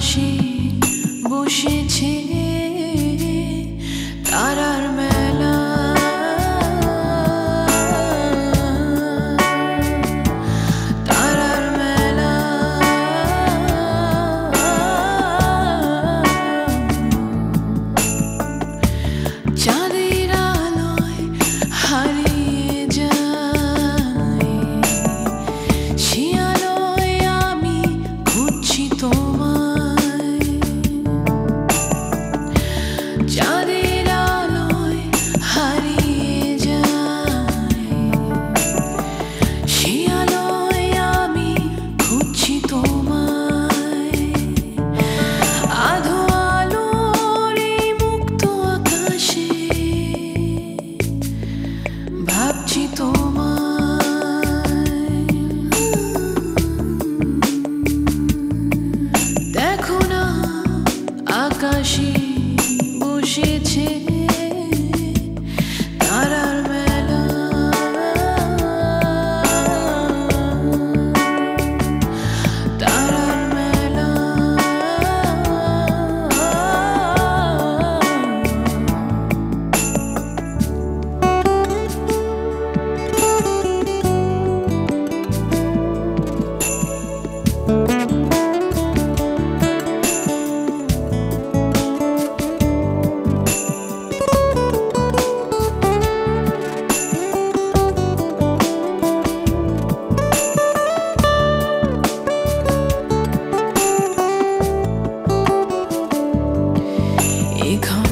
心不是奇。You come